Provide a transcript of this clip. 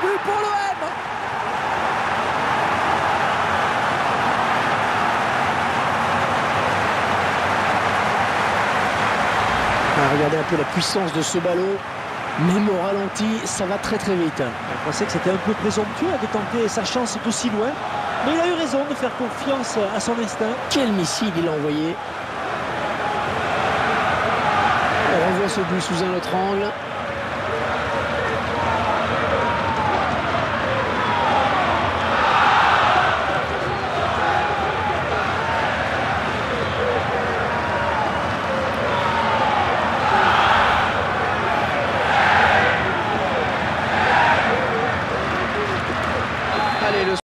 but pour l'OM ah, Regardez un peu la puissance de ce ballon. Même au ralenti, ça va très très vite. On pensait que c'était un peu présomptueux de tenter sa chance d'aussi loin. Mais il a eu raison de faire confiance à son instinct. Quel missile il a envoyé. On revoit ce but sous un autre angle. and it is